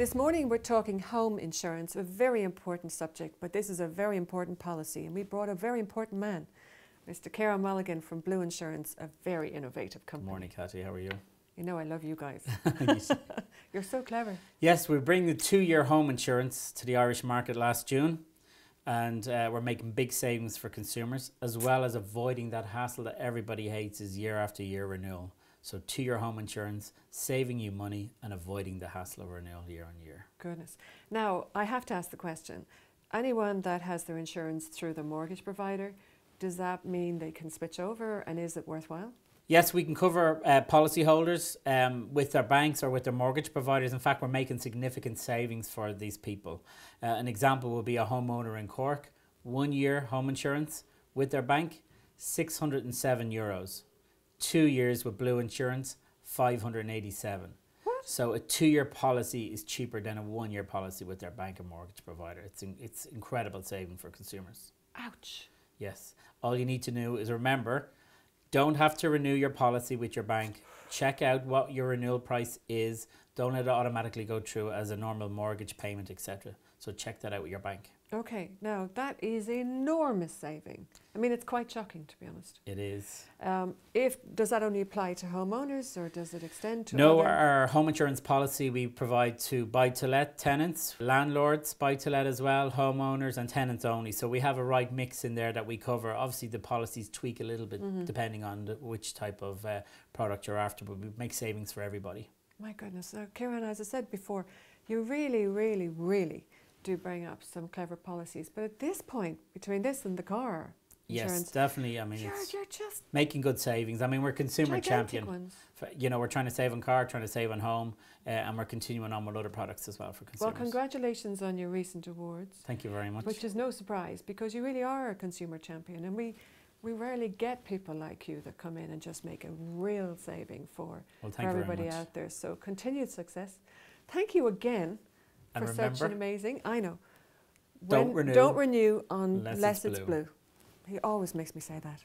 This morning we're talking home insurance, a very important subject, but this is a very important policy, and we brought a very important man, Mr. Ciaran Mulligan from Blue Insurance, a very innovative company. Good morning, Kathy. How are you? You know I love you guys. You're so clever. Yes, we bring the two-year home insurance to the Irish market last June, and uh, we're making big savings for consumers, as well as avoiding that hassle that everybody hates is year after year renewal. So to your home insurance, saving you money and avoiding the hassle of renewal year on year. Goodness. Now, I have to ask the question. Anyone that has their insurance through the mortgage provider, does that mean they can switch over and is it worthwhile? Yes, we can cover uh, policyholders um, with their banks or with their mortgage providers. In fact, we're making significant savings for these people. Uh, an example would be a homeowner in Cork, one year home insurance with their bank, 607 euros two years with Blue Insurance, 587. What? So a two-year policy is cheaper than a one-year policy with their bank and mortgage provider. It's in, it's incredible saving for consumers. Ouch. Yes. All you need to know is remember, don't have to renew your policy with your bank. Check out what your renewal price is. Don't let it automatically go through as a normal mortgage payment, etc. So check that out with your bank. Okay, now that is enormous saving. I mean, it's quite shocking to be honest. It is. Um, if does that only apply to homeowners or does it extend to? No, our home insurance policy we provide to buy-to-let tenants, landlords, buy-to-let as well, homeowners, and tenants only. So we have a right mix in there that we cover. Obviously, the policies tweak a little bit Mm-hmm. depending on the, which type of uh, product you're after, but we make savings for everybody. My goodness, now, Ciaran, as I said before, you really, really, really do bring up some clever policies. But at this point, between this and the car Yes, insurance, definitely. I mean, you're, it's you're just making good savings. I mean, we're consumer champion. ones. You know, we're trying to save on car, trying to save on home, uh, and we're continuing on with other products as well for consumers. Well, congratulations on your recent awards, Thank you very much. which is no surprise because you really are a consumer champion, and we. We rarely get people like you that come in and just make a real saving for, well, for thank you very everybody out there. So continued success. Thank you again And for such an amazing. I know. Don't renew Don't renew on unless unless it's it's blue. blue. He always makes me say that.